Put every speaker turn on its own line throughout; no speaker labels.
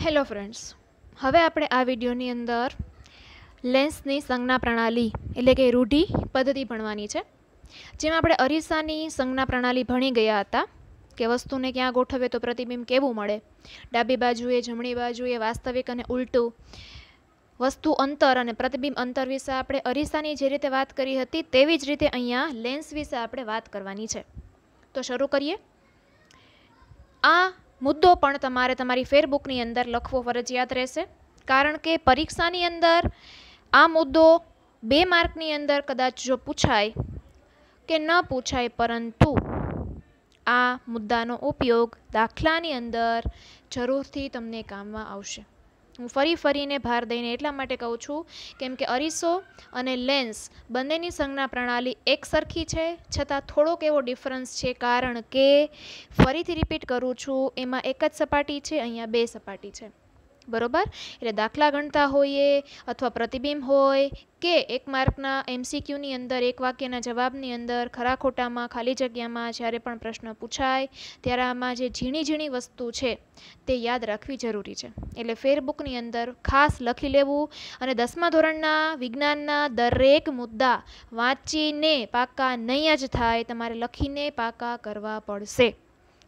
Hello friends હવે આપણે આ વિડીયોની અંદર લેન્સની સંજ્ઞા પ્રણાલી, એટલે કે રૂઢિ પદ્ધતિ ભણવાની છે. જેમાં આપણે અરીસાની સંજ્ઞા પ્રણાલી ભણી ગયા હતા, કે વસ્તુને ક્યાં ગોઠવે તો પ્રતિબિંબ કેવું મળે? ડાબી બાજુએ, જમણી બાજુએ, વાસ્તવિક અને ઉલટું. વસ્તુ અંતર અને પ્રતિબિંબ અંતર વિશે આપણે અરીસાની જે રીતે વાત કરી હતી, તેવી જ રીતે અહીંયા લેન્સ વિશે આપણે વાત કરવાની છે. તો શરૂ કરીએ. આ મુદ્દો પણ તમારે તમારી ફેરબુકની અંદર લખવો ફરજિયાત રહેશે. કારણ કે પરીક્ષાની અંદર આ મુદ્દો બે માર્કની અંદર કદાચ જો પૂછાય કે ન પૂછાય પરંતુ આ મુદ્દાનો ઉપયોગ દાખલાની અંદર જરૂરથી તમને કામમાં આવશે. હું ફરી ફરીને ભાર દઈને એટલા માટે કહું છું, કેમ કે અરીસો અને લેન્સ બંનેની સંજ્ઞા પ્રણાલી એક સરખી છે, છતાં થોડોક એવો ડિફરન્સ છે, કારણ કે ફરીથી રિપીટ કરું છું, એમાં એક જ સપાટી છે, અહીંયા બે સપાટી છે. બરોબર? એટલે દાખલા ગણતા હોઈએ અથવા પ્રતિબિંબ હોય કે એક માર્કના એમસીક્યુની અંદર, એક વાક્યના જવાબની અંદર, ખરા ખોટામાં, ખાલી જગ્યામાં જ્યારે પણ પ્રશ્ન પૂછાય, ત્યારે આમાં જે ઝીણી ઝીણી વસ્તુ છે તે યાદ રાખવી જરૂરી છે. એટલે ફેરબુકની અંદર ખાસ લખી લેવું અને દસમા ધોરણના વિજ્ઞાનના દરેક મુદ્દા વાંચીને પાકા નહીં જ થાય, તમારે લખીને પાકા કરવા પડશે.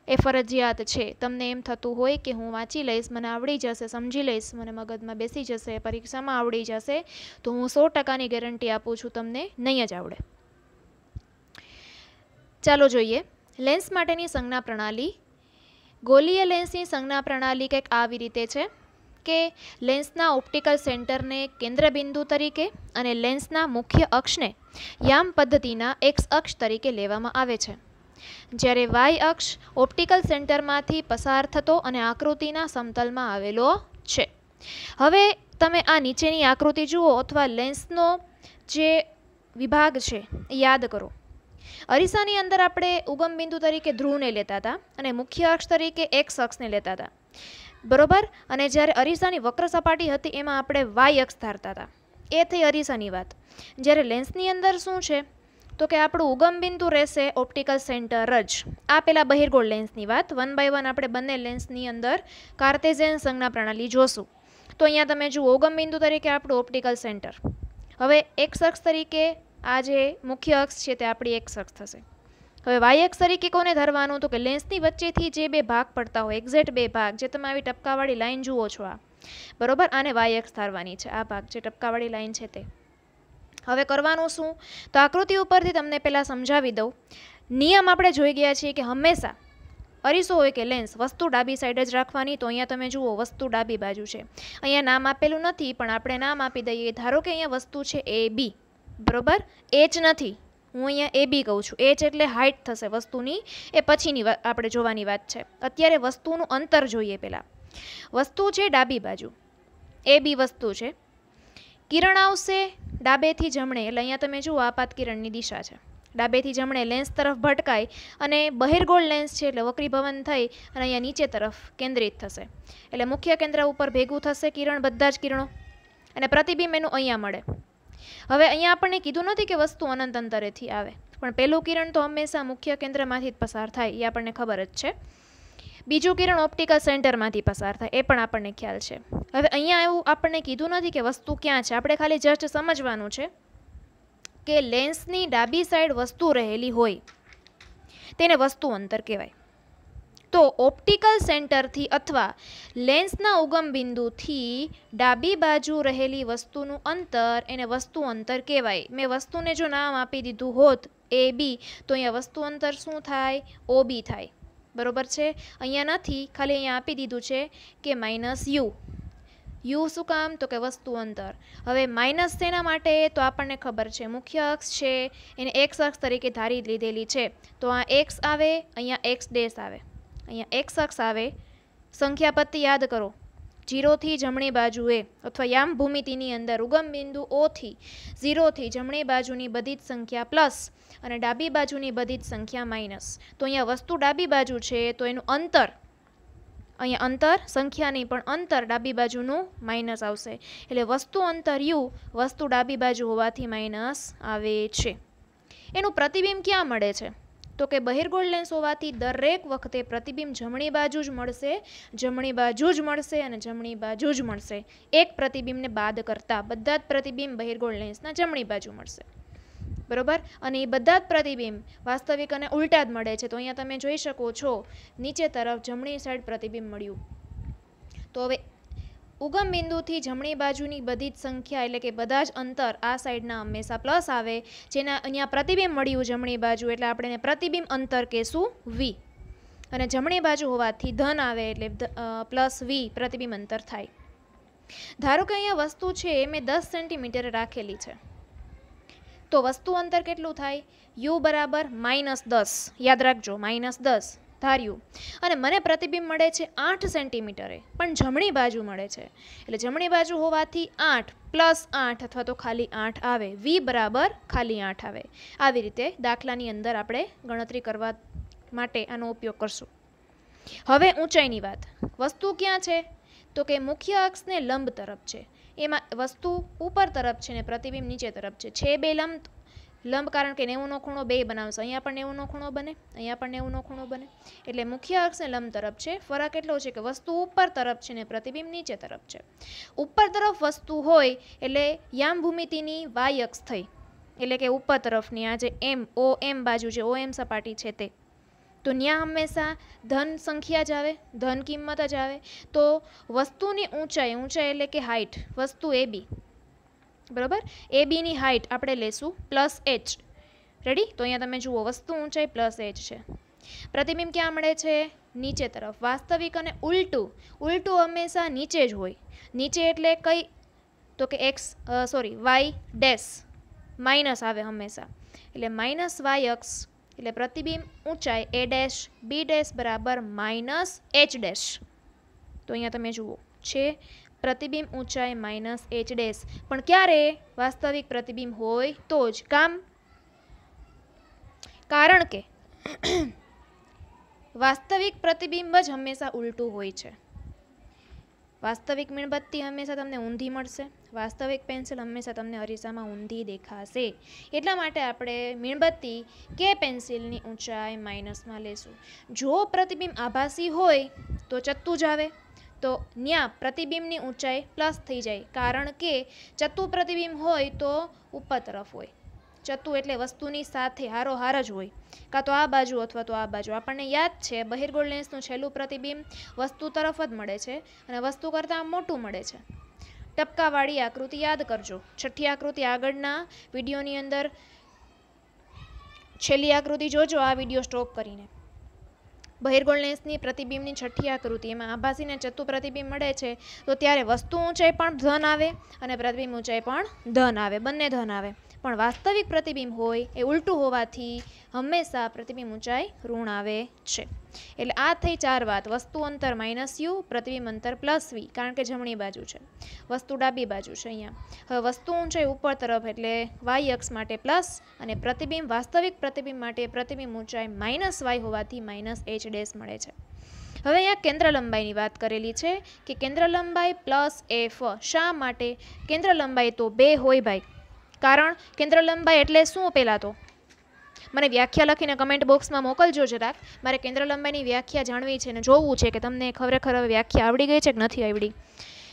એ ફરજિયાત છે. તમને એમ થતું હોય કે હું વાંચી લઈશ, મને આવડી જશે, સમજી લઈશ, મને મગજમાં બેસી જશે, પરીક્ષામાં આવડી જશે, તો હું સો ટકાની ગેરંટી આપું છું, તમને નહીં જ આવડે. ચાલો જોઈએ. લેન્સ માટેની સંજ્ઞા પ્રણાલી. ગોલીય લેન્સની સંજ્ઞા પ્રણાલી કંઈક આવી રીતે છે કે લેન્સના ઓપ્ટિકલ સેન્ટરને કેન્દ્રબિંદુ તરીકે અને લેન્સના મુખ્ય અક્ષને યામ પદ્ધતિના એક્સ અક્ષ તરીકે લેવામાં આવે છે. જ્યારે વાય અક્ષ ઓપ્ટિકલ સેન્ટરમાંથી પસાર થતો અને આકૃતિના સમતલમાં આવેલો છે. હવે તમે આ નીચેની આકૃતિ જુઓ અથવા લેન્સનો જે વિભાગ છે, યાદ કરો. અરીસાની અંદર આપણે ઉગમ બિંદુ તરીકે ધ્રુવને લેતા હતા અને મુખ્ય અક્ષ તરીકે એક્સ અક્ષને લેતા હતા. બરોબર? અને જ્યારે અરીસાની વક્ર સપાટી હતી, એમાં આપણે વાય અક્ષ ધારતા હતા. એ થઈ અરીસાની વાત. જ્યારે લેન્સની અંદર શું છે તો કે આપણું ઉગમ બિંદુ રહેશે ઓપ્ટિકલ સેન્ટર જ. આ પેલા બહિર્ગોળ લેન્સની વાત. વન બાય વન આપણે બંને લેન્સની અંદર કાર્તેઝિયન સંજ્ઞા પ્રણાલી જોશું. તો અહીંયા તમે જુઓ, ઉગમ બિંદુ તરીકે આપણું ઓપ્ટિકલ સેન્ટર હવે એક્સ અક્ષ તરીકે આ જે મુખ્ય અક્ષ છે તે આપણી એક્સ અક્ષ થશે. હવે વાય અક્ષ તરીકે કોને ધરવાનું? તો કે લેન્સની વચ્ચેથી જે બે ભાગ પડતા હોય એક્ઝેક્ટ બે ભાગ, જે તમે આવી ટપકાવાળી લાઈન જુઓ છો આ. બરોબર? આને વાય અક્ષ ધારવાની છે, આ ભાગ જે ટપકાવાળી લાઈન છે તે. હવે કરવાનું શું? તો આકૃતિ ઉપરથી તમને પહેલાં સમજાવી દઉં. નિયમ આપણે જોઈ ગયા છીએ કે હંમેશા અરીસો હોય કે લેન્સ વસ્તુ ડાબી સાઈડ જ રાખવાની. તો અહીંયા તમે જુઓ, વસ્તુ ડાબી બાજુ છે. અહીંયા નામ આપેલું નથી, પણ આપણે નામ આપી દઈએ. ધારો કે અહીંયા વસ્તુ છે એ બી બરોબર? એચ નથી. હું અહીંયા એ બી કહું છું. એચ એટલે હાઇટ થશે વસ્તુની. એ પછીની આપણે જોવાની વાત છે. અત્યારે વસ્તુનું અંતર જોઈએ પહેલાં. વસ્તુ છે ડાબી બાજુ. એ બી વસ્તુ છે. કિરણ આવશે. ડાબેથી જમણે, એટલે અહીંયા તમે જુઓ આપાત કિરણની દિશા છે. ડાબેથી જમણે લેન્સ તરફ ભટકાય અને બહિર્ગોળ લેન્સ છે એટલે વક્રીભવન થઈ અને અહીંયા નીચે તરફ કેન્દ્રિત થશે. એટલે મુખ્ય કેન્દ્ર ઉપર ભેગું થશે કિરણ, બધા જ કિરણો. અને પ્રતિબિંબ એનું અહીંયા મળે. હવે અહીંયા આપણને કીધું નથી કે વસ્તુ અનંત અંતરેથી આવે. પણ પહેલું કિરણ તો હંમેશા મુખ્ય કેન્દ્રમાંથી જ પસાર થાય, એ આપણને ખબર જ છે. બીજું કિરણ ઓપ્ટિકલ સેન્ટરમાંથી પસાર થાય, એ પણ આપણને ખ્યાલ છે. હવે અહીંયા એવું આપણને કીધું નથી કે વસ્તુ ક્યાં છે, આપણે ખાલી જસ્ટ સમજવાનું છે કે લેન્સની ડાબી સાઈડ વસ્તુ રહેલી હોય, તેને વસ્તુ અંતર કહેવાય. તો ઓપ્ટિકલ સેન્ટરથી અથવા લેન્સના ઉગમ બિંદુથી ડાબી બાજુ રહેલી વસ્તુનું અંતર એને વસ્તુ અંતર કહેવાય. મેં વસ્તુને જો નામ આપી દીધું હોત, એ બી, તો અહીંયા વસ્તુ અંતર શું થાય? ઓ બી થાય. બરોબર છે? અહીંયા નથી, ખાલી અહીંયા આપી દીધું છે કે માઇનસ યુ યુ શું કામ? તો કે વસ્તુ અંતર. હવે માઇનસ તેના માટે? તો આપણને ખબર છે, મુખ્ય અક્ષ છે, એને એક્સ અક્ષ તરીકે ધારી લીધેલી છે. તો આ એક્સ આવે, અહીંયા એક્સ ડેશ આવે. અહીંયા એક્સ અક્ષ આવે. સંખ્યાપત્તિ યાદ કરો. જીરોથી જમણી બાજુએ અથવા યામ ભૂમિતિની અંદર ઉગમ બિંદુ ઓથી ઝીરોથી જમણી બાજુની બધી જ સંખ્યા પ્લસ અને ડાબી બાજુની બધી જ સંખ્યા માઇનસ. તો અહીંયા વસ્તુ ડાબી બાજુ છે, તો એનું અંતર, અહીંયા અંતર સંખ્યા નહીં, પણ અંતર ડાબી બાજુનું માઇનસ આવશે. એટલે વસ્તુ અંતર યુ, વસ્તુ ડાબી બાજુ હોવાથી માઇનસ આવે છે. એનું પ્રતિબિંબ ક્યાં મળે છે? તો કે બહિર્ગોળ લેન્સ હોવાથી દરેક વખતે પ્રતિબિંબ જમણી બાજુ જ મળશે, જમણી બાજુ જ મળશે અને જમણી બાજુ જ મળશે. એક પ્રતિબિંબને બાદ કરતાં બધા જ પ્રતિબિંબ બહિર્ગોળ લેન્સના જમણી બાજુ મળશે. બરોબર? અને એ બધા જ પ્રતિબિંબ વાસ્તવિક અને ઉલટા જ મળે છે. તો અહીંયા તમે જોઈ શકો છો, નીચે તરફ જમણી સાઈડ પ્રતિબિંબ મળ્યું. તો હવે ઉગમ બિંદુથી જમણી બાજુની બધી જ સંખ્યા એટલે કે બધા જ અંતર આ સાઈડના હંમેશા પ્લસ આવે, જેના અહીંયા પ્રતિબિંબ મળ્યું જમણી બાજુ, એટલે આપણે પ્રતિબિંબ અંતર કહેશું વી અને જમણી બાજુ હોવાથી ધન આવે એટલે પ્લસ વી પ્રતિબિંબ અંતર થાય. ધારો કે અહીંયા વસ્તુ છે એ મેં દસ સેન્ટીમીટરે રાખેલી છે. તો વસ્તુ અંતર કેટલું થાય? યુ બરાબર માઇનસ દસ. યાદ રાખજો માઇનસ દસ. ધાર્યું. અને મને પ્રતિબિંબ મળે છે આઠ સેન્ટીમીટરે. પણ જમણી બાજુ મળે છે. એટલે જમણી બાજુ હોવાથી આઠ પ્લસ આઠ અથવા તો ખાલી આઠ આવે. વી બરાબર ખાલી આઠ આવે. આવી રીતે દાખલાની અંદર આપણે ગણતરી કરવા માટે આનો ઉપયોગ કરશું. હવે ઊંચાઈની વાત. વસ્તુ ક્યાં છે? તો કે મુખ્ય અક્ષને લંબ તરફ છે. એમાં વસ્તુ ઉપર તરફ છે ને પ્રતિબિંબ નીચે તરફ છે. છે બે લંબ લંબ કારણ કે નેવુંનો ખૂણો બે બનાવશે. અહીંયા પણ નેવુંનો ખૂણો બને, અહીંયા પણ નેવુંનો ખૂણો બને. એટલે મુખ્ય અક્ષને લંબ તરફ છે. ફરક એટલો છે કે વસ્તુ ઉપર તરફ છે ને પ્રતિબિંબ નીચે તરફ છે. ઉપર તરફ વસ્તુ હોય એટલે યામ ભૂમિતિની વાય અક્ષ થઈ. એટલે કે ઉપર તરફની આ જે એમ, ઓ એમ બાજુ છે ઓ એમ સપાટી છે તે. તો ત્યાં હંમેશા ધન સંખ્યા જ આવે, ધન કિંમત જ આવે. તો વસ્તુની ઊંચાઈ ઊંચાઈ એટલે કે હાઇટ વસ્તુ એ બી. બરાબર? એ બીની હાઇટ આપણે લેશું પ્લસ એચ રેડી તો અહીંયા તમે જુઓ, વસ્તુ ઊંચાઈ પ્લસ એચ છે. પ્રતિબિંબ ક્યાં મળે છે? નીચે તરફ. વાસ્તવિક અને ઉલટું. ઉલટું હંમેશા નીચે જ હોય. નીચે એટલે કઈ? તો કે X sorry Y dash minus આવે હંમેશા. એટલે માઇનસ વાય અક્ષ, એટલે પ્રતિબિંબ ઊંચાઈ એ ડેશ બી ડેશ બરાબર માઇનસ એચ ડેશ તો અહીંયા તમે જુઓ. છે પ્રતિબિંબ ઊંચાઈ માઇનસ એચ ડેશ પણ ક્યારે વાસ્તવિક પ્રતિબિંબ હોય તો જ કામ કારણ કે વાસ્તવિક પ્રતિબિંબ જ હંમેશા ઉલટું હોય છે. વાસ્તવિક મીણબત્તી હંમેશા તમને ઊંધી મળશે. વાસ્તવિક પેન્સિલ હંમેશા તમને અરીસામાં ઊંધી દેખાશે. એટલા માટે આપણે મીણબત્તી કે પેન્સિલની ઊંચાઈ માઇનસમાં લેશું. જો પ્રતિબિંબ આભાસી હોય તો ચત્તું જ આવે. તો ત્યાં પ્રતિબિંબની ઊંચાઈ પ્લસ થઈ જાય. કારણ કે ચત્તુ પ્રતિબિંબ હોય તો ઉપર તરફ હોય. ચત્તુ એટલે વસ્તુની સાથે હારોહાર જ હોય. કાં તો આ બાજુ અથવા તો આ બાજુ. આપણને યાદ છે બહિર્ગોળ લેન્સનું છેલ્લું પ્રતિબિંબ વસ્તુ તરફ જ મળે છે અને વસ્તુ કરતાં મોટું મળે છે. ટપકાવાળી આકૃતિ યાદ કરજો. છઠ્ઠી આકૃતિ આગળના વિડીયોની અંદર છેલ્લી આકૃતિ જોજો. આ વીડિયો સ્ટોપ કરીને. બહિર્ગોળ લેન્સની પ્રતિબિંબની છઠ્ઠી આકૃતિ, એમાં આભાસીને ચત્તુ પ્રતિબિંબ મળે છે, તો ત્યારે વસ્તુ ઊંચાઈ પણ ધન આવે અને પ્રતિબિંબ ઊંચાઈ પણ ધન આવે, બંને ધન આવે. પણ વાસ્તવિક પ્રતિબિંબ હોય એ ઉલટું હોવાથી હંમેશા પ્રતિબિંબ ઊંચાઈ ઋણ આવે છે. એટલે આ થઈ ચાર વાત. વસ્તુ અંતર માઇનસ યુ, પ્રતિબિંબ અંતર પ્લસ વી, કારણ કે જમણી બાજુ છે. વસ્તુ ડાબી બાજુ છે અહીંયા. હવે વસ્તુ ઊંચાઈ ઉપર તરફ એટલે વાય અક્ષ માટે પ્લસ અને પ્રતિબિંબ, વાસ્તવિક પ્રતિબિંબ માટે પ્રતિબિંબ ઊંચાઈ માઇનસ વાય હોવાથી માઇનસ એચ ડેશ મળે છે. હવે અહીંયા કેન્દ્ર લંબાઈની વાત કરેલી છે કે કેન્દ્ર લંબાઈ પ્લસ એફ શા માટે? કેન્દ્ર લંબાઈ તો બે હોય ભાઈ. કારણ કેન્દ્ર લંબાઈ એટલે શું પહેલાં તો? મને વ્યાખ્યા લખીને કમેન્ટ બોક્સમાં મોકલજો જરાક. મારે કેન્દ્ર લંબાઈની વ્યાખ્યા જાણવી છે અને જોવું છે કે તમને ખરેખર હવે વ્યાખ્યા આવડી ગઈ છે કે નથી આવડી?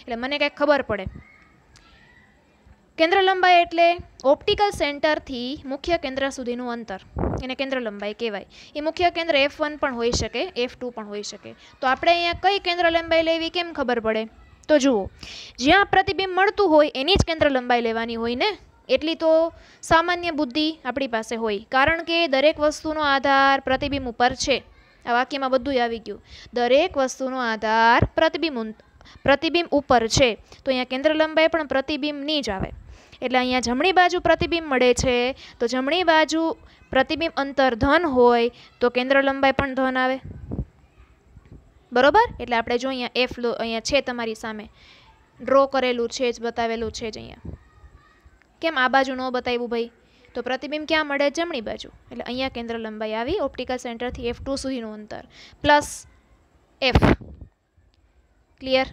એટલે મને કંઈક ખબર પડે. કેન્દ્ર લંબાઈ એટલે ઓપ્ટિકલ સેન્ટરથી મુખ્ય કેન્દ્ર સુધીનું અંતર. એને કેન્દ્ર લંબાઈ કહેવાય. એ મુખ્ય કેન્દ્ર એફ વન પણ હોઈ શકે એફ ટુ પણ હોઈ શકે. તો આપણે અહીંયા કઈ કેન્દ્ર લંબાઈ લેવી કેમ ખબર પડે? તો જુઓ, જ્યાં પ્રતિબિંબ મળતું હોય એની જ કેન્દ્ર લંબાઈ લેવાની હોય ને? એટલી તો સામાન્ય બુદ્ધિ આપણી પાસે હોય. કારણ કે દરેક વસ્તુનો આધાર પ્રતિબિંબ ઉપર છે. આ વાક્યમાં બધું આવી ગયું. દરેક વસ્તુનો આધાર પ્રતિબિંબ પ્રતિબિંબ ઉપર છે. તો અહીંયા કેન્દ્ર લંબાઈ પણ પ્રતિબિંબની જ આવે. એટલે અહીંયા જમણી બાજુ પ્રતિબિંબ મળે છે. તો જમણી બાજુ પ્રતિબિંબ અંતર ધન હોય, તો કેન્દ્ર લંબાઈ પણ ધન આવે. બરોબર? એટલે આપણે જો અહીંયા એફ અહીંયા છે તમારી સામે. ડ્રો કરેલું છે જ, બતાવેલું છે જ અહીંયા. કેમ આ બાજુ ન બતાવ્યું ભાઈ? તો પ્રતિબિંબ ક્યાં મળે જમણી બાજુ? એટલે અહીંયા કેન્દ્ર લંબાઈ આવી ઓપ્ટિકલ સેન્ટરથી એફ ટુ સુધીનું અંતર પ્લસ એફ ક્લિયર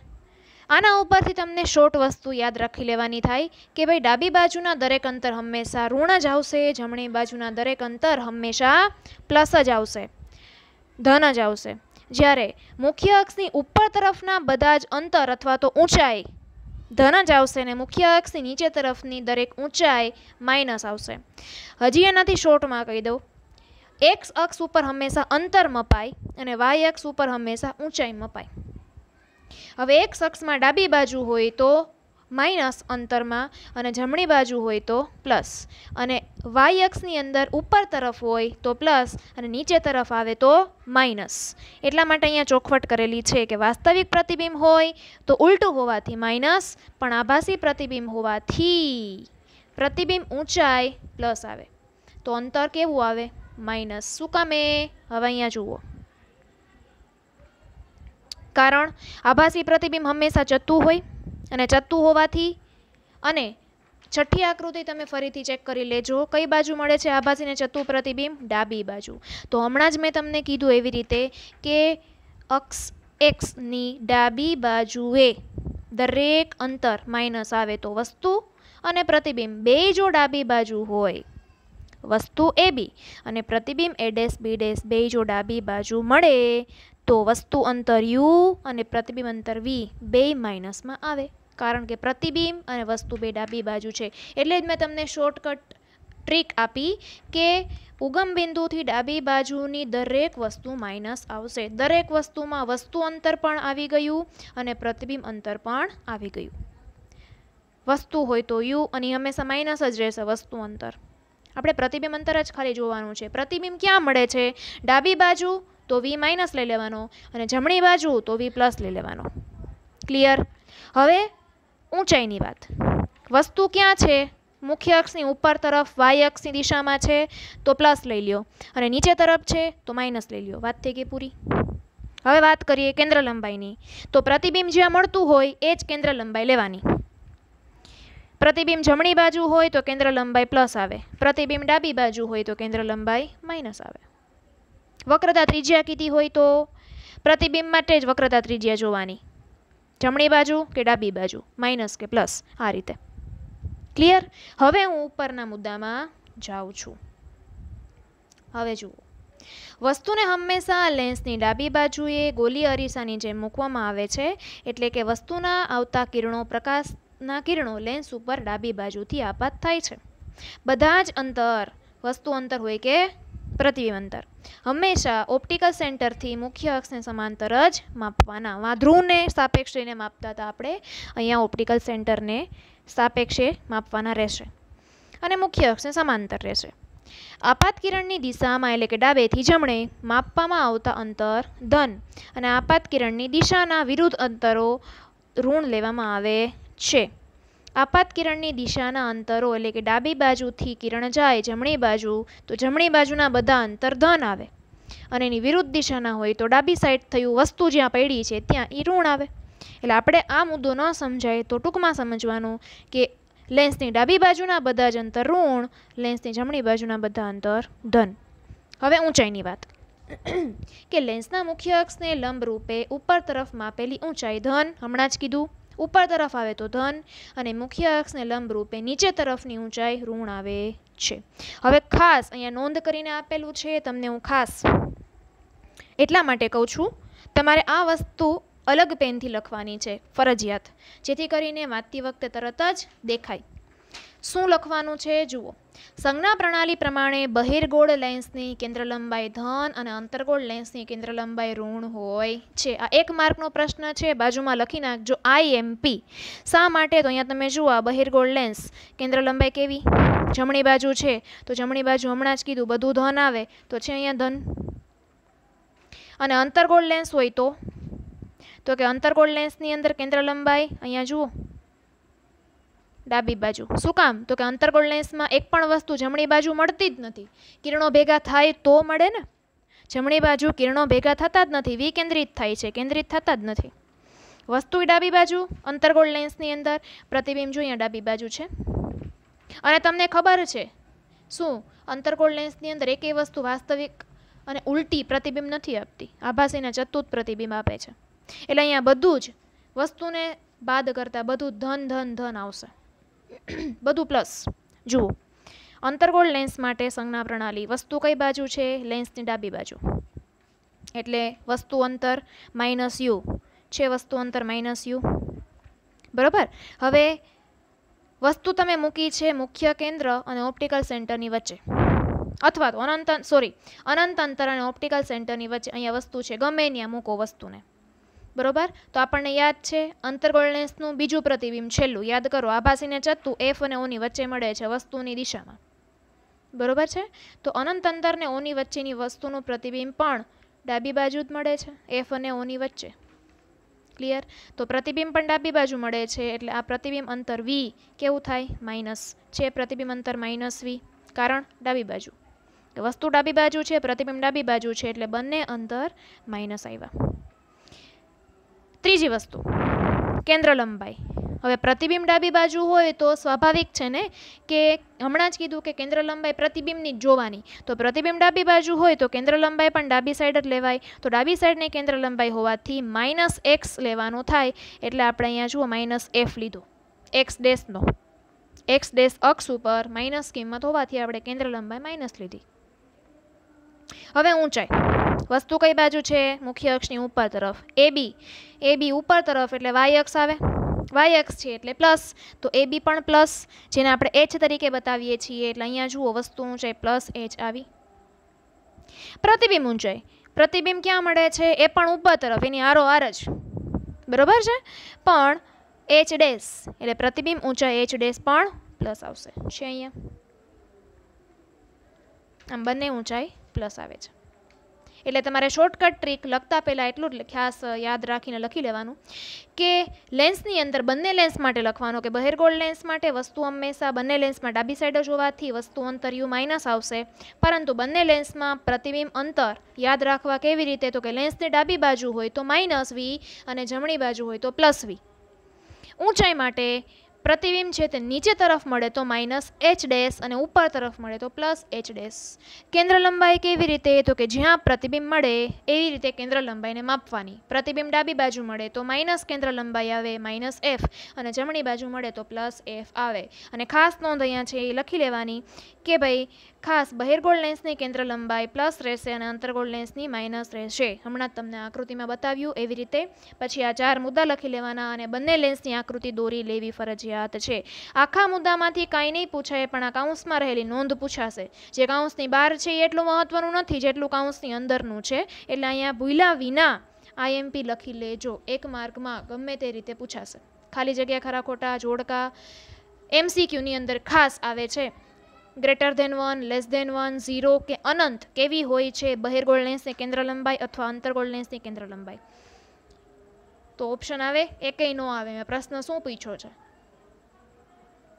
આના ઉપરથી તમને શોર્ટ વસ્તુ યાદ રાખી લેવાની થાય કે ભાઈ ડાબી બાજુના દરેક અંતર હંમેશા ઋણ જ આવશે, જમણી બાજુના દરેક અંતર હંમેશા પ્લસ જ આવશે, ધન જ આવશે. જ્યારે મુખ્ય અક્ષની ઉપર તરફના બધા જ અંતર અથવા તો ઊંચાઈ ધન જ આવશે ને મુખ્ય અક્ષની નીચે તરફની દરેક ઊંચાઈ માઇનસ આવશે. હજી એનાથી શોર્ટમાં કહી દઉં. એક્સ અક્ષ ઉપર હંમેશા અંતર મપાય અને વાય અક્ષ ઉપર હંમેશા ઊંચાઈ મપાય. હવે એક અક્ષમાં ડાબી બાજુ હોય તો માઇનસ અંતરમાં અને જમણી બાજુ હોય તો પ્લસ. અને વાય અક્ષની અંદર ઉપર તરફ હોય તો પ્લસ અને નીચે તરફ આવે તો માઇનસ એટલા માટે અહીંયા ચોખવટ કરેલી છે કે વાસ્તવિક પ્રતિબિંબ હોય તો ઉલટું હોવાથી માઇનસ પણ આભાસી પ્રતિબિંબ હોવાથી પ્રતિબિંબ ઊંચાઈ પ્લસ આવે. તો અંતર કેવું આવે? માઇનસ શું કામે? હવે અહીંયા જુઓ. કારણ આભાસી પ્રતિબિંબ હંમેશા જતું હોય અને ચત્તું હોવાથી અને છઠ્ઠી આકૃતિ તમે ફરીથી ચેક કરી લેજો. કઈ બાજુ મળે છે આભાસીને ચત્તુ પ્રતિબિંબ? ડાબી બાજુ. તો હમણાં જ મેં તમને કીધું એવી રીતે કે અક્ષ એક્સની ડાબી બાજુએ દરેક અંતર માઇનસ આવે તો વસ્તુ અને પ્રતિબિંબ. બે જો ડાબી બાજુ હોય, વસ્તુ એ બી અને પ્રતિબિંબ એ ડેશ બી ડેશ બે જો ડાબી બાજુ મળે તો વસ્તુ અંતર યુ અને પ્રતિબિંબ અંતર વી બે માઇનસમાં આવે. કારણ કે પ્રતિબિંબ અને વસ્તુ બે ડાબી બાજુ છે. એટલે જ મેં તમને શોર્ટકટ ટ્રીક આપી કે ઉગમ બિંદુથી ડાબી બાજુની દરેક વસ્તુ માઇનસ આવશે. દરેક વસ્તુમાં વસ્તુ અંતર પણ આવી ગયું અને પ્રતિબિંબ અંતર પણ આવી ગયું. વસ્તુ હોય તો યુ અને હંમેશા માઇનસ જ રહેશે વસ્તુ અંતર. આપણે પ્રતિબિંબ અંતર જ ખાલી જોવાનું છે. પ્રતિબિંબ ક્યાં મળે છે? ડાબી બાજુ તો વી માઇનસ લઈ લેવાનો અને જમણી બાજુ તો વી પ્લસ લઈ લેવાનો. ક્લિયર હવે ઊંચાઈની વાત. વસ્તુ ક્યાં છે? મુખ્ય અક્ષની ઉપર તરફ, વાય અક્ષની દિશામાં છે, તો પ્લસ લઈ લ્યો. અને નીચે તરફ છે, તો માઇનસ લઈ લ્યો. વાત થઈ ગઈ પૂરી? હવે વાત કરીએ કેન્દ્ર લંબાઈની. તો પ્રતિબિંબ જ્યાં મળતું હોય, એ જ કેન્દ્ર લંબાઈ લેવાની. પ્રતિબિંબ જમણી બાજુ હોય, તો કેન્દ્ર લંબાઈ પ્લસ આવે. પ્રતિબિંબ ડાબી બાજુ હોય, તો કેન્દ્ર લંબાઈ માઇનસ આવે. વક્રતા ત્રિજ્યા કીધી હોય, તો પ્રતિબિંબ માટે જ વક્રતા ત્રિજ્યા જોવાની. જમણી બાજુ કે ડાબી બાજુ? માઇનસ કે પ્લસ આ રીતે. ક્લિયર હવે હું ઉપરના મુદ્દામાં જાઉં છું. હવે જુઓ. વસ્તુને હંમેશા લેન્સની ડાબી બાજુએ ગોલી અરીસાની જેમ મૂકવામાં આવે છે, એટલે કે વસ્તુના આવતા કિરણો પ્રકાશના કિરણો લેન્સ ઉપર ડાબી બાજુથી આપાત થાય છે. બધા જ અંતર, વસ્તુ અંતર હોય કે પ્રતિબિંબ અંતર હંમેશા ઓપ્ટિકલ સેન્ટરથી મુખ્ય અક્ષને સમાંતર જ માપવાના. વાંધ્રુને સાપેક્ષ લઈને માપતા હતા આપણે. અહીંયા ઓપ્ટિકલ સેન્ટરને સાપેક્ષે માપવાના રહેશે. અને મુખ્ય અક્ષને સમાંતર રહેશે. આપાત કિરણની દિશામાં એટલે કે ડાબેથી જમણે માપવામાં આવતા અંતર ધન અને આપાત કિરણની દિશાના વિરુદ્ધ અંતરો ઋણ લેવામાં આવે છે. આપાત કિરણની દિશાના અંતરો એટલે કે ડાબી બાજુથી કિરણ જાય જમણી બાજુ, તો જમણી બાજુના બધા અંતર ધન આવે. અને એની વિરુદ્ધ દિશાના હોય તો ડાબી સાઈડ થયું વસ્તુ જ્યાં પડી છે ત્યાં એ ઋણ આવે. એટલે આપણે આ મુદ્દો ન સમજાય તો ટૂંકમાં સમજવાનું કે લેન્સની ડાબી બાજુના બધા જ અંતર ઋણ લેન્સની જમણી બાજુના બધા અંતર ધન હવે ઊંચાઈની વાત. કે લેન્સના મુખ્ય અક્ષને લંબ રૂપે ઉપર તરફ માપેલી ઊંચાઈ ધન, હમણાં જ કીધું. ઉપર તરફ આવે તો ધન અને મુખ્ય અક્ષને લંબ રૂપે નીચે તરફની ઊંચાઈ ઋણ આવે છે. હવે ખાસ અહીંયા નોંધ કરીને આપેલું છે, તમને હું ખાસ એટલા માટે કહું છું, તમારે આ વસ્તુ અલગ પેનથી લખવાની છે, ફરજિયાત, જેથી કરીને વાંચતી વખતે તરત જ દેખાય. શું લખવાનું છે? જુઓ. સંજ્ઞા પ્રણાલી પ્રમાણે બહિર્ગોળ લેન્સની કેન્દ્ર લંબાઈ ધન અને અંતર્ગોળ લેન્સની કેન્દ્ર લંબાઈ ઋણ હોય છે. આ એક માર્કનો પ્રશ્ન છે. બાજુમાં લખી નાખજો આઈએમપી શા માટે? તો અહીંયા તમે જુઓ, આ બહિર્ગોળ લેન્સ કેન્દ્ર લંબાઈ કેવી? જમણી બાજુ છે. તો જમણી બાજુ હમણાં જ કીધું, બધું ધન આવે. તો છે અહીંયા ધન. અને અંતર્ગોળ લેન્સ હોય તો? તો કે અંતર્ગોળ લેન્સની અંદર કેન્દ્ર લંબાઈ અહીંયા જુઓ. ડાબી બાજુ. શું કામ? તો કે અંતર્ગોળ લેન્સમાં એક પણ વસ્તુ જમણી બાજુ મળતી જ નથી. કિરણો ભેગા થાય તો મળે ને? જમણી બાજુ કિરણો ભેગા થતા જ નથી. વિકેન્દ્રિત થાય છે. કેન્દ્રિત થતા જ નથી. વસ્તુ ડાબી બાજુ, અંતર્ગોળ લેન્સની અંદર. પ્રતિબિંબ જોઈએ ડાબી બાજુ છે. અને તમને ખબર છે શું? અંતર્ગોળ લેન્સની અંદર એકેય વસ્તુ વાસ્તવિક અને ઉલટી પ્રતિબિંબ નથી આપતી. આભાસીને ચતુર્થ પ્રતિબિંબ આપે છે. એટલે અહીંયા બધું જ વસ્તુને બાદ કરતાં બધું ધન ધન ધન આવશે. બધું પ્લસ જુઓ, અંતર્ગોળ લેન્સ માટે સંજ્ઞા પ્રણાલી. વસ્તુ કઈ બાજુ છે? લેન્સની ડાબી બાજુ. એટલે વસ્તુ અંતર માઇનસ યુ છે વસ્તુ અંતર માઇનસ યુ બરાબર? હવે વસ્તુ તમે મૂકી છે મુખ્ય કેન્દ્ર અને ઓપ્ટિકલ સેન્ટરની વચ્ચે. અથવા તો અનંત સોરી અનંત અંતર અને ઓપ્ટિકલ સેન્ટરની વચ્ચે અહીંયા વસ્તુ છે. ગમે ત્યાં મૂકો વસ્તુને. બરોબર? તો આપણને યાદ છે અંતરગોળનેસનું બીજું પ્રતિબિંબ છેલ્લું. યાદ કરો, આભાસીને ચત્તું એફ અને ઓની વચ્ચે મળે છે વસ્તુની દિશામાં. બરોબર છે? તો અનંત અંતરને ઓની વચ્ચેની વસ્તુનું પ્રતિબિંબ પણ ડાબી બાજુ જ મળે છે એફ અને ઓની વચ્ચે. ક્લિયર તો પ્રતિબિંબ પણ ડાબી બાજુ મળે છે, એટલે આ પ્રતિબિંબ અંતર વી કેવું થાય? માઇનસ. છે પ્રતિબિંબ અંતર માઇનસ વી કારણ ડાબી બાજુ. વસ્તુ ડાબી બાજુ છે, પ્રતિબિંબ ડાબી બાજુ છે, એટલે બંને અંતર માઇનસ આવ્યા. ત્રીજી વસ્તુ, કેન્દ્ર લંબાઈ. હવે પ્રતિબિંબ ડાબી બાજુ હોય તો સ્વાભાવિક છે ને કે હમણાં જ કીધું કે કેન્દ્ર લંબાઈ પ્રતિબિંબની જ જોવાની. તો પ્રતિબિંબ ડાબી બાજુ હોય તો કેન્દ્ર લંબાઈ પણ ડાબી સાઈડ જ લેવાય. તો ડાબી સાઈડની કેન્દ્ર લંબાઈ હોવાથી માઇનસ એક્સ લેવાનું થાય. એટલે આપણે અહીંયા જુઓ માઇનસ એફ લીધો. એક્સ ડેશનો એક્સ ડેશ અક્ષ ઉપર માઇનસ કિંમત હોવાથી આપણે કેન્દ્ર લંબાઈ માઇનસ લીધી. હવે ઊંચાઈ. વસ્તુ કઈ બાજુ છે? મુખ્ય અક્ષની ઉપર તરફ. એ બી એ બી ઉપર તરફ એટલે વાય અક્ષ આવે. વાય અક્ષ છે એટલે પ્લસ તો એ બી પણ પ્લસ જેને આપણે એચ તરીકે બતાવીએ છીએ. એટલે અહીંયા જુઓ, વસ્તુ ઊંચાઈ પ્લસ એચ આવી. પ્રતિબિંબ ઊંચાઈ પ્રતિબિંબ ક્યાં મળે છે? એ પણ ઉપર તરફ. એની આરો આર જ. બરોબર છે? પણ એચ ડેશ એટલે પ્રતિબિંબ ઊંચાઈ એચ ડેશ પણ પ્લસ આવશે. છે અહીંયા? આમ બંને ઊંચાઈ પ્લસ આવે છે. એટલે તમારે શોર્ટકટ ટ્રીક લખતા પહેલાં એટલું જ ખાસ યાદ રાખીને લખી લેવાનું કે લેન્સની અંદર બંને લેન્સ માટે લખવાનો કે બહેરગોળ લેન્સ માટે વસ્તુ હંમેશા બંને લેન્સમાં ડાબી સાઈડ જ હોવાથી વસ્તુ અંતર યુ માઇનસ આવશે. પરંતુ બંને લેન્સમાં પ્રતિબિંબ અંતર યાદ રાખવા કેવી રીતે? તો કે લેન્સની ડાબી બાજુ હોય તો માઇનસ વી અને જમણી બાજુ હોય તો પ્લસ વી ઊંચાઈ માટે પ્રતિબિંબ છે તે નીચે તરફ મળે તો માઇનસ એચ ડેશ અને ઉપર તરફ મળે તો પ્લસ એચ ડેશ કેન્દ્ર લંબાઈ કેવી રીતે? તો કે જ્યાં પ્રતિબિંબ મળે, એવી રીતે કેન્દ્ર લંબાઈને માપવાની. પ્રતિબિંબ ડાબી બાજુ મળે તો માઇનસ કેન્દ્ર લંબાઈ આવે, માઇનસ એફ અને જમણી બાજુ મળે તો પ્લસ એફ આવે. અને ખાસ નોંધ અહીંયા છે એ લખી લેવાની કે ભાઈ, ખાસ બહિર્ગોળ લેન્સની કેન્દ્ર લંબાઈ પ્લસ રહેશે અને અંતર્ગોળ લેન્સની માઇનસ રહેશે. હમણાં તમને આકૃતિમાં બતાવ્યું એવી રીતે. પછી આ ચાર મુદ્દા લખી લેવાના અને બંને લેન્સની આકૃતિ દોરી લેવી ફરજિયાત. છે. આખા મુદ્દામાંથી કાંઈ નહીં પૂછાય, પણ આ કાઉન્સમાં રહેલી નોંધ પૂછાશે. જે કાઉન્સની બહાર છે એ એટલું મહત્વનું નથી જેટલું કાઉન્સની અંદરનું છે. એટલે અહીંયા ભૂલા વિના આઈએમપી લખી લેજો. એક માર્કમાં ગમે તે રીતે પૂછાશે. ખાલી જગ્યા ખરા ખોટા, જોડકા, એમસીક્યુની અંદર ખાસ આવે છે. Greater than one, less than one, zero કે અનંત કેવી હોય છે બહિર્ગોળ લેન્સની કેન્દ્ર લંબાઈ અથવા અંતરગોળ લેન્સની કેન્દ્ર લંબાઈ? તો ઓપ્શન આવે, એકેય નો આવે. મેં પ્રશ્ન શું પૂછ્યો છે?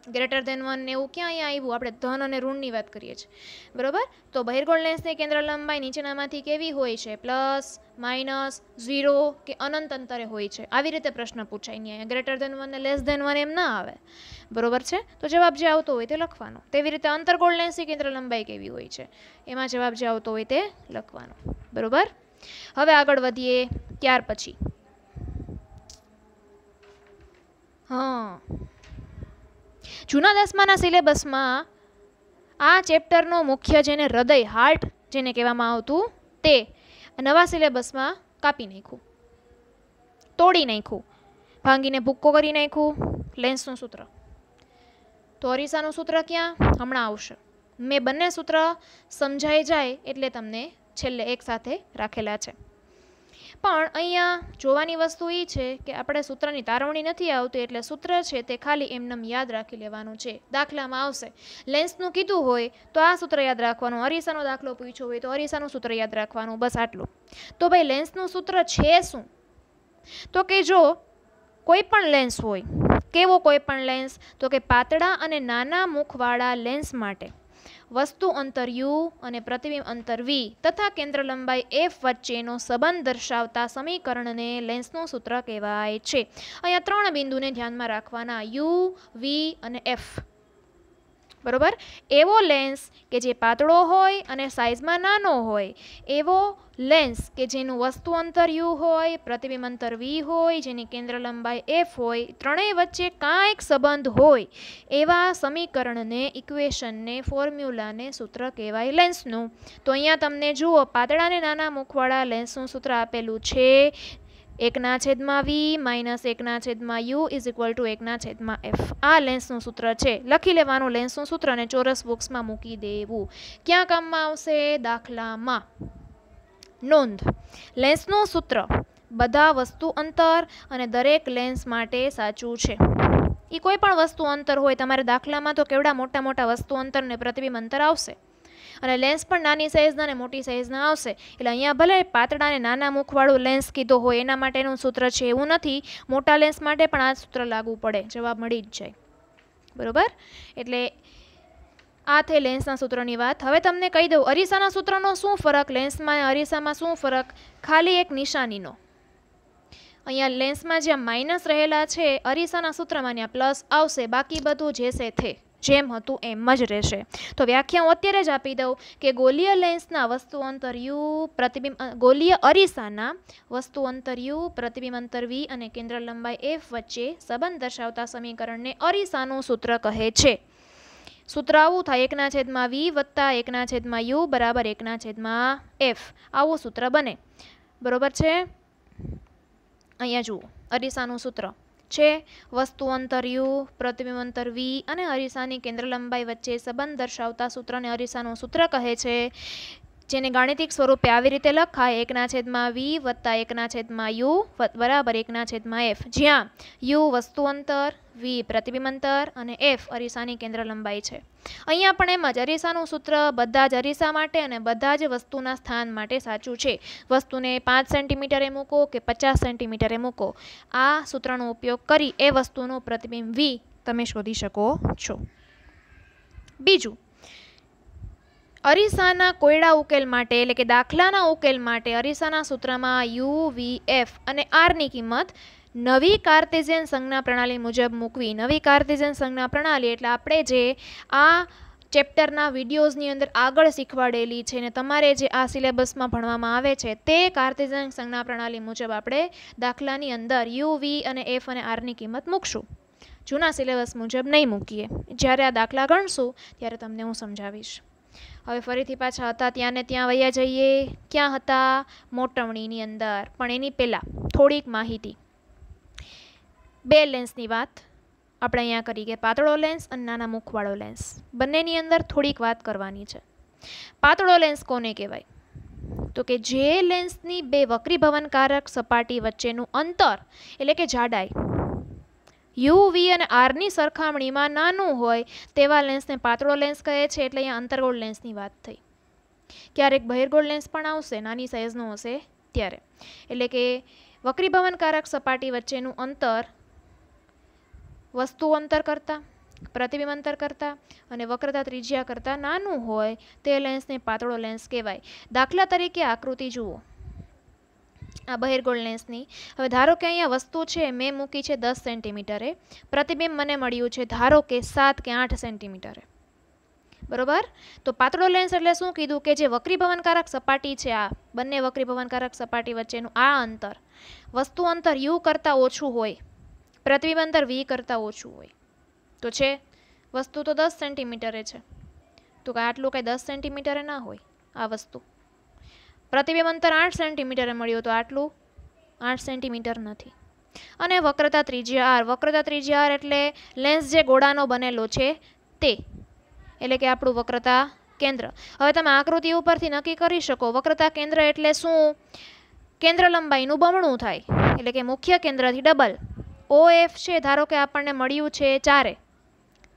ગ્રેટર ધેન વન ને એવું ક્યાં અહીંયા આવ્યું? આપણે ધન અને ઋણની વાત કરીએ છીએ. બરોબર? તો બહિર્ગોળ લેન્સની કેન્દ્ર લંબાઈ નીચેનામાંથી કેવી હોય છે? પ્લસ માઇનસ ઝીરો કે અનંત અંતરે હોય છે? આવી રીતે પ્રશ્ન પૂછાય નહીં અહીંયા ગ્રેટર ધેન વન ને લેસ ધેન વન એમ ના આવે. બરોબર છે? તો જવાબ જે આવતો હોય તે લખવાનો. તેવી રીતે અંતરગોળ લેન્સની કેન્દ્ર લંબાઈ કેવી હોય છે? એમાં જવાબ જે આવતો હોય તે લખવાનો. બરોબર? હવે આગળ વધીએ. ત્યાર પછી. હા. જૂના દસમાના સિલેબસમાં આ ચેપ્ટરનો મુખ્ય જેને હૃદય, હાર્ટ જેને કહેવામાં આવતું તે નવા સિલેબસમાં કાપી નાખ્યું. તોડી નાખ્યું. ભાંગીને ભૂક્કો કરી નાખ્યું. લેન્સનું સૂત્ર. તો અરીસાનું સૂત્ર ક્યાં? હમણાં આવશે. મેં બંને સૂત્ર સમજાઈ જાય એટલે તમને છેલ્લે એક સાથે રાખેલા છે. પણ અહીંયા જોવાની વસ્તુ એ છે કે આપણે સૂત્રની તારવણી નથી આવતી એટલે સૂત્ર છે તે ખાલી એમનેમ યાદ રાખી લેવાનું છે. દાખલામાં આવશે. લેન્સનું કીધું હોય તો આ સૂત્ર યાદ રાખવાનું. અરીસાનો દાખલો પૂછ્યો હોય તો અરીસાનું સૂત્ર યાદ રાખવાનું. બસ આટલું. તો ભાઈ લેન્સનું સૂત્ર છે શું? તો કે જો કોઈ પણ લેન્સ હોય, કેવો કોઈ પણ લેન્સ? તો કે પાતળા અને નાના મુખવાળા લેન્સ માટે. વસ્તુ અંતર યુ અને પ્રતિબિંબ અંતર વી તથા કેન્દ્ર લંબાઈ એફ વચ્ચેનો સંબંધ દર્શાવતા સમીકરણને લેન્સનું સૂત્ર કહેવાય છે. અહીંયા ત્રણ બિંદુને ધ્યાનમાં રાખવાના યુ, વી અને એફ. બરોબર? એવો લેન્સ કે જે પાતળો હોય અને સાઇઝમાં નાનો હોય. એવો લેન્સ કે જેનું વસ્તુ અંતર યુ હોય, પ્રતિબિંબ અંતર વી હોય, જેની કેન્દ્ર લંબાઈ એફ હોય ત્રણેય વચ્ચે કાંઈક સંબંધ હોય. એવા સમીકરણને ઇક્વેશનને ફોર્મ્યુલાને સૂત્ર કહેવાય લેન્સનું તો અહીંયા તમને જુઓ પાતળાને નાના મુખવાળા લેન્સનું સૂત્ર આપેલું છે. એકના છેદમાં વી માઇનસ એકના છેદમાં યુ ઇઝ ઇક્વલ ટુ એકના છેદમાં એફ. આ લેન્સનું સૂત્ર છે. લખી લેવાનું લેન્સનું સૂત્ર અને ચોરસ બોક્સમાં મૂકી દેવું. ક્યાં કામમાં આવશે? દાખલામાં. નોંધ. લેન્સનું સૂત્ર બધા વસ્તુ અંતર અને દરેક લેન્સ માટે સાચું છે. એ કોઈ પણ વસ્તુ અંતર હોય તમારે દાખલામાં તો કેવડા મોટા મોટા વસ્તુ અંતર અને પ્રતિબિંબ અંતર આવશે? અને લેન્સ પણ નાની સાઇઝના અને મોટી સાઇઝના આવશે. એટલે અહીંયા ભલે પાતળા અને નાના મુખવાળું લેન્સ કીધો હોય, એના માટેનું સૂત્ર છે એવું નથી. મોટા લેન્સ માટે પણ આ સૂત્ર લાગુ પડે, જવાબ મળી જ જાય. બરાબર? એટલે આ થઈ લેન્સના સૂત્રની વાત. હવે તમને કહી દઉં, અરીસાના સૂત્રનો શું ફરક? લેન્સમાં અરીસામાં શું ફરક? ખાલી એક નિશાનીનો. અહીંયા લેન્સમાં જ્યાં માઇનસ રહેલા છે, અરીસાના સૂત્રમાં ત્યાં પ્લસ આવશે, બાકી બધું જે છે તે. જેમ હતું એમ જ રહેશે. તો વ્યાખ્યા હું અત્યારે જ આપી દઉં કે ગોલીય લેન્સના વસ્તુ અંતર યુ પ્રતિબિંબ ગોલીય અરીસાના વસ્તુ અંતર યુ પ્રતિબિંબ અંતર વી અને કેન્દ્ર લંબાઈ એફ વચ્ચે સંબંધ દર્શાવતા સમીકરણને અરીસાનું સૂત્ર કહે છે. સૂત્ર આવું થાય એકના છેદમાં વી વત્તા એકના છેદમાં યુ બરાબર એકના છેદમાં એફ. આવું સૂત્ર બને. બરોબર છે? અહીંયા જુઓ, અરીસાનું સૂત્ર. છે. વસ્તુ અંતર યુ, પ્રતિબિંબ અંતર વી અને અરીસાની કેન્દ્ર લંબાઈ વચ્ચે સંબંધ દર્શાવતા સૂત્રને અરીસાનું સૂત્ર કહે છે. જેને ગાણિતિક સ્વરૂપે આવી રીતે લખાય એકના છેદમાં વી વત્તા એકના છેદમાં યુ બરાબર એકના છેદમાં એફ. જ્યાં યુ વસ્તુ અંતર, વી પ્રતિબિંબ અંતર અને એફ અરીસાની કેન્દ્ર લંબાઈ છે. અહીંયા પણ એમ જ, અરીસાનું સૂત્ર બધા જ અરીસા માટે અને બધા જ વસ્તુના સ્થાન માટે સાચું છે. વસ્તુને પાંચ સેન્ટીમીટરે મૂકો કે પચાસ સેન્ટીમીટરે મૂકો. આ સૂત્રનો ઉપયોગ કરી એ વસ્તુનું પ્રતિબિંબ વી તમે શોધી શકો છો. બીજું અરીસાના કોયડા ઉકેલ માટે એટલે કે દાખલાના ઉકેલ માટે અરીસાના સૂત્રમાં યુ વી એફ અને આરની કિંમત નવી કાર્તેઝિયન સંજ્ઞા પ્રણાલી મુજબ મૂકવી. નવી કાર્તેઝિયન સંજ્ઞા પ્રણાલી એટલે આપણે જે આ ચેપ્ટરના વિડીયોઝની અંદર આગળ શીખવાડેલી છે ને તમારે જે આ સિલેબસમાં ભણવામાં આવે છે તે કાર્તેઝિયન સંજ્ઞા પ્રણાલી મુજબ આપણે દાખલાની અંદર યુ વી અને એફ અને આરની કિંમત મૂકશું. જૂના સિલેબસ મુજબ નહીં મૂકીએ. જ્યારે આ દાખલા ગણશું ત્યારે તમને હું સમજાવીશ. હવે ફરીથી પાછા હતા ત્યાં ને ત્યાં વયા જઈએ. ક્યાં હતા? મોટવણીની અંદર. પણ એની પહેલાં થોડીક માહિતી. બે લેન્સની વાત આપણે અહીંયા કરી કે પાતળો લેન્સ અને નાના મુખવાળો લેન્સ. બંનેની અંદર થોડીક વાત કરવાની છે. પાતળો લેન્સ કોને કહેવાય? તો કે જે લેન્સની બે વક્રીભવનકારક સપાટી વચ્ચેનું અંતર એટલે કે જાડાઈ યુ વી અને આરની સરખામણીમાં નાનું હોય તેવા લેન્સને પાતળો લેન્સ કહે છે એટલે અહીંયા અંતર્ગોળ લેન્સની વાત થઈ. ક્યારેક બહિર્ગોળ લેન્સ પણ આવશે, નાની સાઇઝનો હશે ત્યારે. એટલે કે વક્રીભવનકારક સપાટી વચ્ચેનું અંતર, વસ્તુ અંતર કરતાં, પ્રતિબિંબ અંતર કરતાં અને વક્રતા ત્રિજ્યા કરતાં નાનું હોય તે લેન્સને પાતળો લેન્સ કહેવાય. દાખલા તરીકે આકૃતિ જુઓ. આ બહિર્ગોળ લેન્સની. હવે ધારો કે અહીંયા વસ્તુ છે, મેં મૂકી છે દસ સેન્ટીમીટરે. પ્રતિબિંબ મને મળ્યું છે, ધારો કે સાત કે આઠ સેન્ટીમીટરે. બરોબર? તો પાતળો લેન્સ એટલે શું કીધું કે જે વક્રીભવનકારક સપાટી છે આ, બંને વક્રીભવનકારક સપાટી વચ્ચેનું આ અંતર. વસ્તુ અંતર યુ કરતાં ઓછું હોય, પ્રતિબિંબ અંતર વી કરતાં ઓછું હોય. તો છે, વસ્તુ તો દસ સેન્ટીમીટરે છે. તો કાંઈ આટલું કંઈ દસ સેન્ટીમીટરે ના હોય આ વસ્તુ. પ્રતિબિંબ અંતર આઠ સેન્ટીમીટરે મળ્યું તો આટલું આઠ સેન્ટીમીટર નથી. અને વક્રતા ત્રિજ્યા આર. વક્રતા ત્રિજ્યા આર એટલે લેન્સ જે ગોળાનો બનેલો છે તે. એટલે કે આપણું વક્રતા કેન્દ્ર. હવે તમે આકૃતિ ઉપરથી નક્કી કરી શકો. વક્રતા કેન્દ્ર એટલે શું? કેન્દ્ર લંબાઈનું બમણું થાય. એટલે કે મુખ્ય કેન્દ્રથી ડબલ. ઓ એફ છે, ધારો કે આપણને મળ્યું છે ચારે.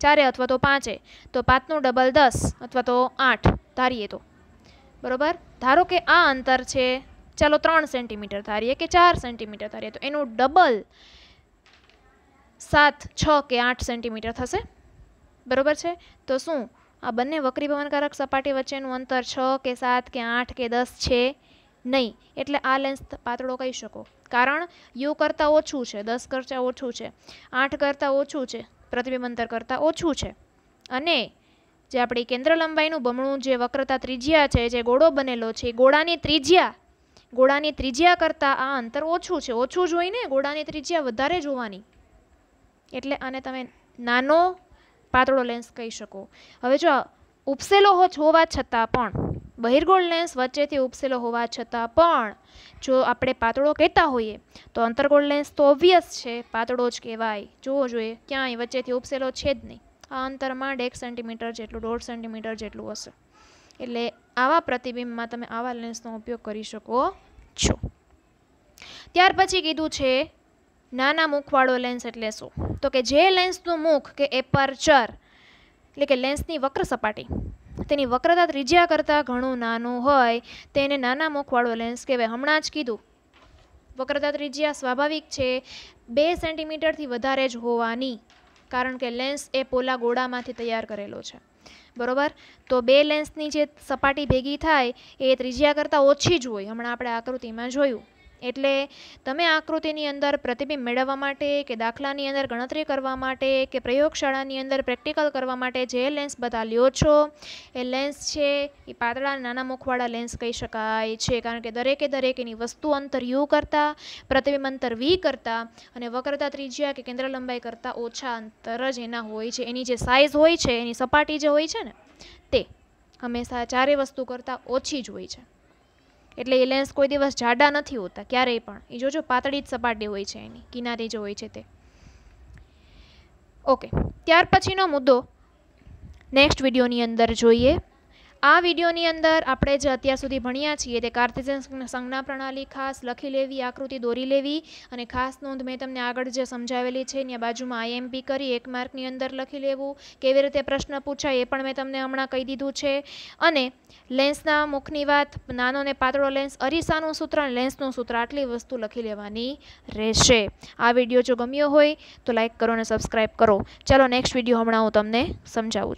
ચારે અથવા તો પાંચે. તો પાંચનું ડબલ દસ અથવા તો આઠ. ધારીએ તો. બરોબર? ધારો કે આ અંતર છે, ચાલો ત્રણ સેન્ટીમીટર ધારીએ કે ચાર સેન્ટીમીટર ધારીએ, તો એનું ડબલ સાત, છ કે આઠ સેન્ટીમીટર થશે. બરોબર છે? તો શું? આ બંને વક્રીભવનકારક સપાટી વચ્ચેનું અંતર છ કે સાત કે આઠ કે દસ છે? નહીં. એટલે આ લેન્સ પાતળો કહી શકો. કારણ, યુ કરતાં ઓછું છે, દસ કરતાં ઓછું છે, આઠ કરતાં ઓછું છે, પ્રતિબિંબ અંતર કરતાં ઓછું છે. અને જે આપણી કેન્દ્ર લંબાઈનું બમણું જે વક્રતા ત્રિજ્યા છે, જે ગોળો બનેલો છે ગોળાની ત્રિજ્યા ગોળાની ત્રિજ્યા કરતાં આ અંતર ઓછું છે. ઓછું જોઈને ગોળાની ત્રિજ્યા વધારે જોવાની. એટલે આને તમે નાનો પાતળો લેન્સ કહી શકો. હવે જો ઉપસેલો હોવા છતાં પણ, બહિર્ગોળ લેન્સ વચ્ચેથી ઉપસેલો હોવા છતાં પણ, જો આપણે પાતળો કહેતા હોઈએ, તો અંતર્ગોળ લેન્સ તો ઓબ્વિયસ છે. પાતળો જ કહેવાય. જોવો જોઈએ, ક્યાંય વચ્ચેથી ઉપસેલો છે જ નહીં. આ અંતરમાં એક સેન્ટીમીટર જેટલું, દોઢ સેન્ટીમીટર જેટલું હશે. એટલે આવા પ્રતિબિંબમાં તમે આવા લેન્સનો ઉપયોગ કરી શકો છો. ત્યાર પછી કીધું છે, નાના મુખવાળો લેન્સ એટલે શું? તો કે જે લેન્સનું મુખ કે એપરચર, એટલે કે લેન્સની વક્ર સપાટી, તેની વક્રતા ત્રિજ્યા કરતાં ઘણું નાનું હોય, તેને નાના મુખવાળો લેન્સ કહેવાય. હમણાં જ કીધું, વક્રતા ત્રિજ્યા સ્વાભાવિક છે, બે સેન્ટીમીટરથી વધારે જ હોવાની. કારણ કે લેન્સ એ પોલા ગોળામાંથી તૈયાર કરેલો છે. બરોબર? તો બે લેન્સની જે સપાટી ભેગી થાય, એ ત્રિજ્યા કરતાં ઓછી જ હોય. હમણાં આપણે આકૃતિમાં જોયું. એટલે તમે આકૃતિની અંદર પ્રતિબિંબ મેળવવા માટે કે દાખલાની અંદર ગણતરી કરવા માટે કે પ્રયોગશાળાની અંદર પ્રેક્ટિકલ કરવા માટે જે લેન્સ બધા લ્યો છો, એ લેન્સ છે, એ પાતળા નાના મુખવાળા લેન્સ કહી શકાય છે. કારણ કે દરેકે દરેક એની વસ્તુ અંતર યુ કરતાં, પ્રતિબિંબ અંતર વી કરતાં અને વક્રતા ત્રિજ્યા કે કેન્દ્ર લંબાઈ કરતાં ઓછા અંતર જ એના હોય છે. એની જે સાઇઝ હોય છે, એની સપાટી જે હોય છે ને, તે હંમેશા ચારે વસ્તુ કરતાં ઓછી જ હોય છે. એટલે એ લેન્સ કોઈ દિવસ જાડા નથી હોતા, ક્યારેય પણ. એ જોજો, પાતળી જ સપાટી હોય છે એની, કિનારી જે હોય છે તે. ઓકે ત્યાર પછીનો મુદ્દો નેક્સ્ટ વિડીયોની અંદર જોઈએ. આ વિડીયોની અંદર આપણે જે અત્યાર સુધી ભણ્યા છીએ તે કાર્તિજન સંજ્ઞા પ્રણાલી ખાસ લખી લેવી, આકૃતિ દોરી લેવી અને ખાસ નોંધ મેં તમને આગળ જે સમજાવેલી છે એની બાજુમાં આઈએમપી કરી એક માર્કની અંદર લખી લેવું. કેવી રીતે પ્રશ્ન પૂછાય એ પણ મેં તમને હમણાં કહી દીધું છે. અને લેન્સના મુખની વાત, નાનો ને પાતળો લેન્સ, અરીસાનું સૂત્ર અને લેન્સનું સૂત્ર આટલી વસ્તુ લખી લેવાની રહેશે. આ વીડિયો જો ગમ્યો હોય તો લાઈક કરો અને સબસ્ક્રાઈબ કરો. ચાલો નેક્સ્ટ વીડિયો હમણાં હું તમને સમજાવું